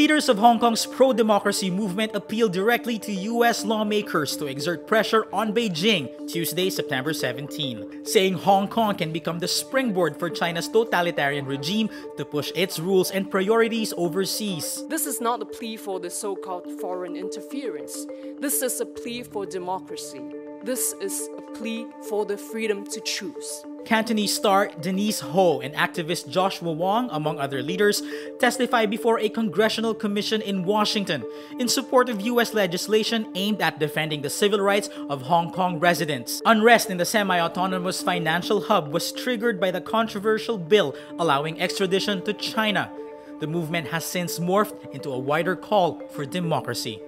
Leaders of Hong Kong's pro-democracy movement appealed directly to US lawmakers to exert pressure on Beijing Tuesday, September 17, saying Hong Kong can become the springboard for China's totalitarian regime to push its rules and priorities overseas. This is not a plea for the so-called foreign interference. This is a plea for democracy. This is a plea for the freedom to choose. Cantonese star Denise Ho and activist Joshua Wong, among other leaders, testified before a congressional commission in Washington in support of U.S. legislation aimed at defending the civil rights of Hong Kong residents. Unrest in the semi-autonomous financial hub was triggered by the controversial bill allowing extradition to China. The movement has since morphed into a wider call for democracy.